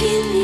You.